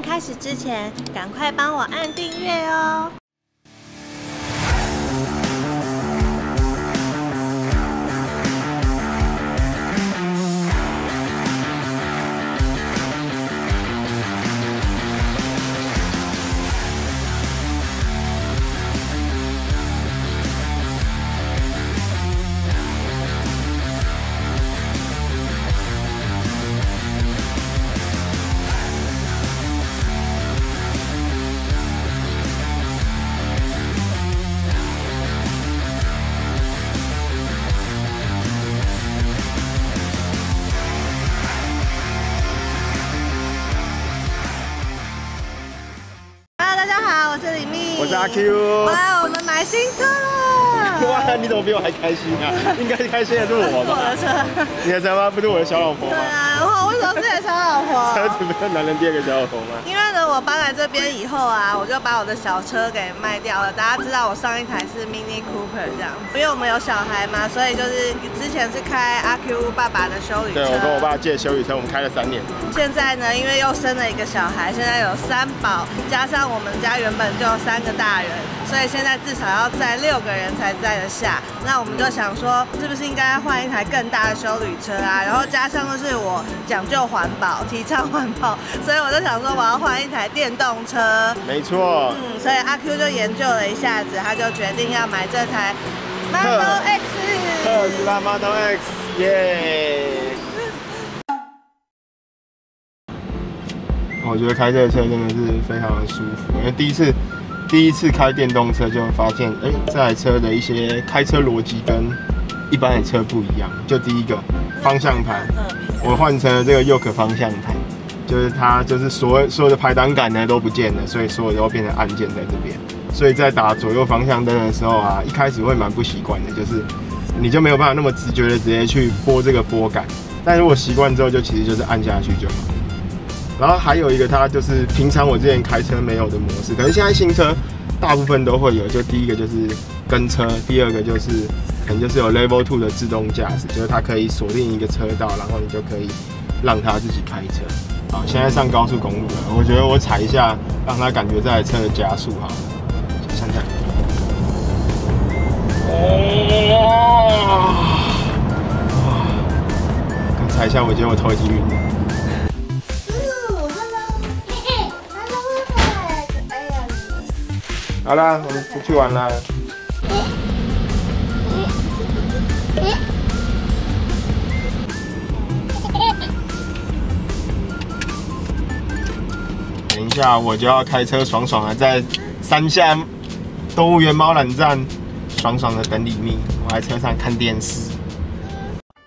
开始之前，赶快帮我按订阅哦。家好，我是李密，我是阿 Q。哇，我们买新车了！哇，你怎么比我还开心啊？应该开心的是我吧我？的车。你的车吗？不是我的小老婆吗？对啊，然后为什么是你的小老婆？车子没有男人第二个小老婆吗？因为呢，我搬来这边以后啊，我就把我的小车给卖掉了。大家知道我上一台是 Mini Cooper 这样，因为我们有小孩嘛，所以就是之前是开阿 Q 爸爸的修理车。对，我跟我爸借修理车，我们开了三年。现在呢，因为又生了一个小孩，现在有三宝，加上我们家原本就有三个大人，所以现在至少要载六个人才载得下。那我们就想说，是不是应该换一台更大的修旅车啊？然后加上就是我讲究环保，提倡环保，所以我就想说我要换一台电动车。没错，嗯，所以阿 Q 就研究了一下子，他就决定要买这台 Model X。特斯拉 Model X，耶！我觉得开这个车真的是非常的舒服，因为第一次第一次开电动车就会发现，哎、这台车的一些开车逻辑跟一般的车不一样。就第一个方向盘，我换成了这个右可方向盘，就是它就是所有所有的排挡杆呢都不见了，所以所有都变成按键在这边。所以在打左右方向灯的时候啊，一开始会蛮不习惯的，就是你就没有办法那么直觉的直接去拨这个拨杆。但如果习惯之后，就其实就是按下去就好。然后还有一个，它就是平常我之前开车没有的模式，可能现在新车大部分都会有。就第一个就是跟车，第二个就是可能就是有 Level Two 的自动驾驶，就是它可以锁定一个车道，然后你就可以让它自己开车。好，现在上高速公路了，我觉得我踩一下，让它感觉这台车的加速好了，想想看。哇！刚踩一下，我觉得我头已经晕了。好啦，我们出去玩啦。等一下，我就要开车爽爽的在山下动物园猫缆站爽爽的等李密，我在车上看电视。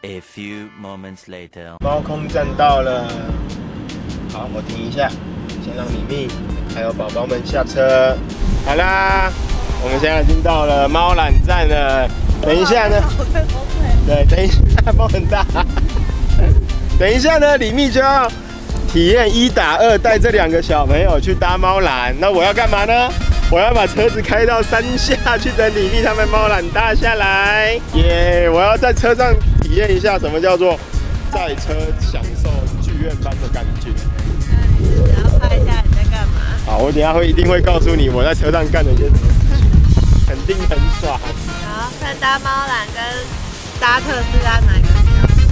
A few moments later. 猫空站到了，好，我停一下，先让李密还有宝宝们下车。好啦，我们现在已经到了猫缆站了。等一下呢，对，等一下风很大。等一下呢，李密就要体验一打二，带这两个小朋友去搭猫缆。那我要干嘛呢？我要把车子开到山下去等李密他们猫缆搭下来。耶、我要在车上体验一下什么叫做在车享受剧院般的感觉。然后拍一下？好，我等一下会一定会告诉你我在车上干了些什么事情，肯定很爽。好，看搭猫缆跟搭特斯拉哪一个比较舒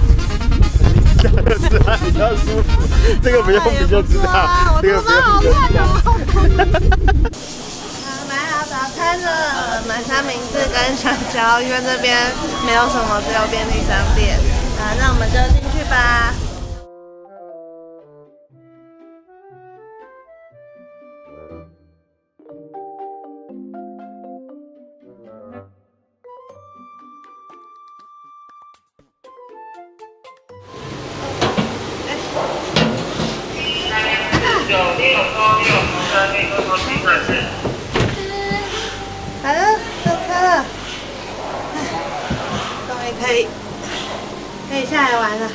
服？特斯拉比较舒服，这个不用比就知道，这个不用比就知道。好，买好早餐了，买三明治跟香蕉，因为这边没有什么，只有便利商店。啊，那我们就进去吧。好了，上车了，终于可以可以下来玩了。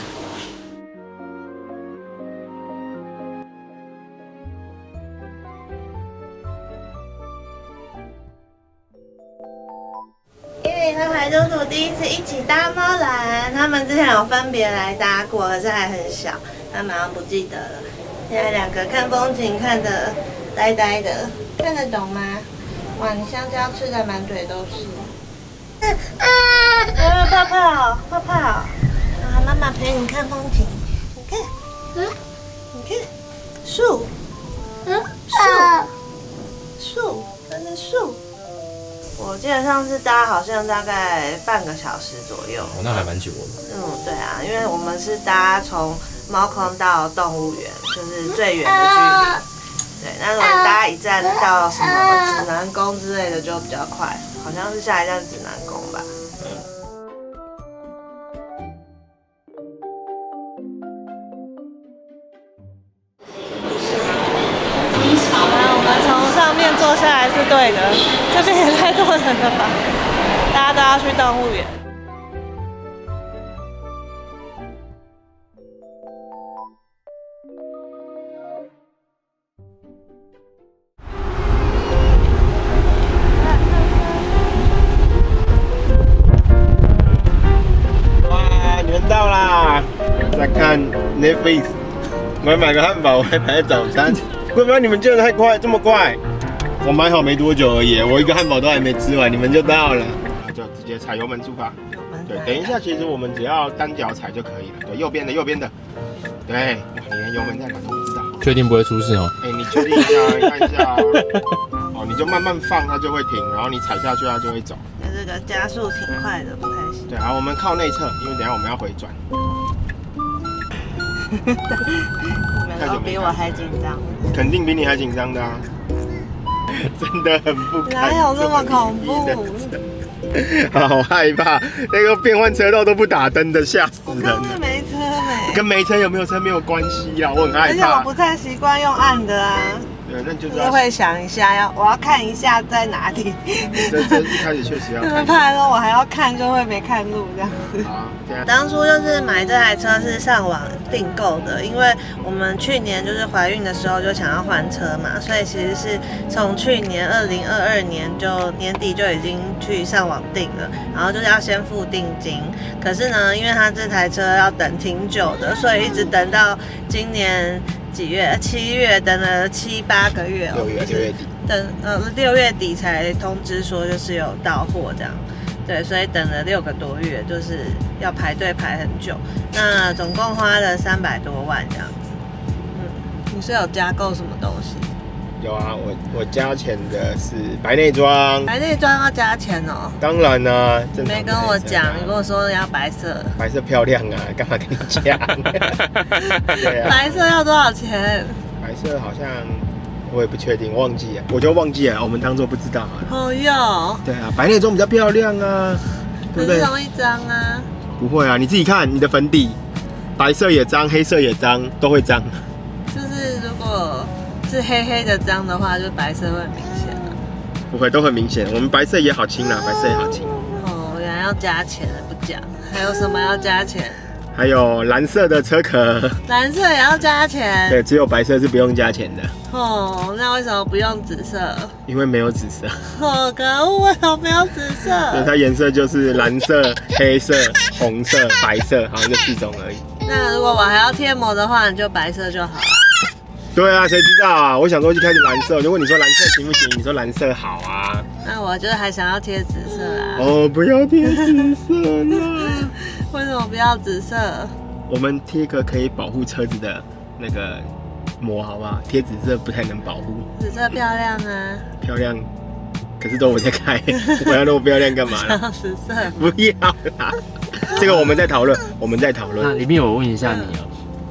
因为和海中组第一次一起搭猫缆，他们之前有分别来搭过，可是还很小，他马上不记得了。现在两个看风景看的呆呆的，看得懂吗？哇，你香蕉吃的满嘴都是。啊啊，泡泡，泡泡，啊，妈妈陪你看风景。你看，嗯，你看，树，嗯，树，树，真的树。我记得上次搭好像大概半个小时左右。哦，那还蛮久的。嗯，对啊，因为我们是搭从猫空到动物园，就是最远的距离。对，那如果搭一站到什么指南宫之类的就比较快，好像是下一站指南宫吧。好，我们从上面坐下来是对的，这边也太多人了吧？大家都要去动物园。在看 Netflix，我要买个汉堡，我还买个早餐。会不会你们进的太快，这么快？我买好没多久而已，我一个汉堡都还没吃完，你们就到了。就直接踩油门出发。对，等一下，其实我们只要单脚踩就可以了。对，右边的，右边的。对，哇，你连油门在哪都不知道。确定不会出事哦？哎、你确定一下，你看一下啊。哦，你就慢慢放，它就会停，然后你踩下去，它就会走。那这个加速挺快的，不太行。对，好，我们靠内侧，因为等一下我们要回转。你们都比我还紧张，肯定比你还紧张的啊！真的很不敢哪有这么恐怖？好害怕，那个变换车道都不打灯的，吓死人我刚了。是没车没，跟没车有没有车没有关系啊，我很害怕而且我。不太习惯用暗的啊，对，那就就是会想一下要我要看一下在哪里，这这一开始确实要。怕说我还要看就会没看路这样子。好，现在当初就是买这台车是上网订购的，因为我们去年就是怀孕的时候就想要换车嘛，所以其实是从去年二零二二年就年底就已经去上网订了，然后就是要先付定金。可是呢，因为他这台车要等挺久的，所以一直等到今年几月？七月，等了七八个月、哦，六月六月底，等呃六月底才通知说就是有到货这样，对，所以等了六个多月，就是要排队排很久。那总共花了三百多万这样子。嗯，你是有加购什么东西？有啊，我我加钱的是白内装，白内装要加钱哦。当然呢、正常没跟我讲，你跟我我说要白色，白色漂亮啊，干嘛跟你讲？对啊，白色要多少钱？白色好像我也不确定，忘记了，我就忘记了，我们当做不知道好了。哦哟，对啊，白内装比较漂亮啊，对不对？容易脏啊。不会啊，你自己看你的粉底，白色也脏，黑色也脏，都会脏。就是黑黑的脏的话，就白色会很明显了。不会，都很明显。我们白色也好清啊，白色也好清。哦，原来要加钱不讲，还有什么要加钱？还有蓝色的车壳，蓝色也要加钱。对，只有白色是不用加钱的，哦，那为什么不用紫色？因为没有紫色，哦，可恶，为什么没有紫色？它颜色就是蓝色、黑色、红色、白色，好像就四种而已。那如果我还要贴膜的话，你就白色就好了。对啊，谁知道啊？我想说就开始蓝色，如果你说蓝色行不行？你说蓝色好啊。那我就是还想要贴紫色啊。哦，不要贴紫色啦。为什么不要紫色？我们贴一个可以保护车子的那个膜，好不好？贴紫色不太能保护，紫色漂亮啊，漂亮，可是都我在开，我要那么漂亮干嘛紫色。不要啦，这个我们在讨论，我们在讨论那论。里面我问一下你哦，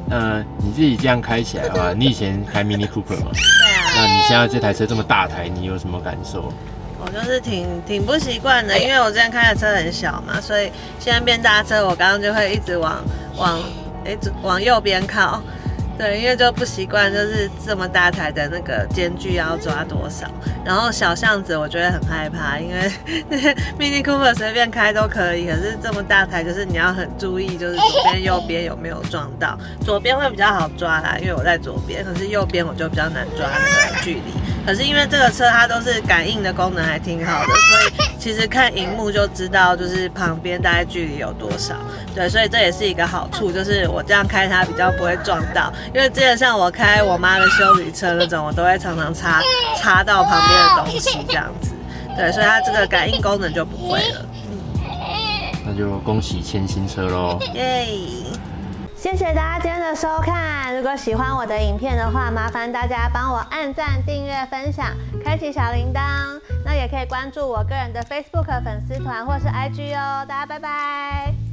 呃，你自己这样开起来的话，你以前开 Mini Cooper 吗？对啊，那你现在这台车这么大台，你有什么感受？我就是挺挺不习惯的，因为我之前开的车很小嘛，所以现在变大车，我刚刚就会一直往往哎往右边靠。对，因为就不习惯，就是这么大台的那个间距要抓多少，然后小巷子我觉得很害怕，因为那些 Mini Cooper 随便开都可以，可是这么大台就是你要很注意，就是左边右边有没有撞到，左边会比较好抓啦，因为我在左边，可是右边我就比较难抓那个距离。可是因为这个车它都是感应的功能还挺好的，所以其实看荧幕就知道，就是旁边大概距离有多少。对，所以这也是一个好处，就是我这样开它比较不会撞到。因为之前像我开我妈的修理车那种，我都会常常擦擦到旁边的东西这样子。对，所以它这个感应功能就不会了。那就恭喜签新车喽！耶！谢谢大家今天的收看。如果喜欢我的影片的话，麻烦大家帮我按赞、订阅、分享、开启小铃铛。那也可以关注我个人的 Facebook 粉丝团或是 IG 哦。大家拜拜。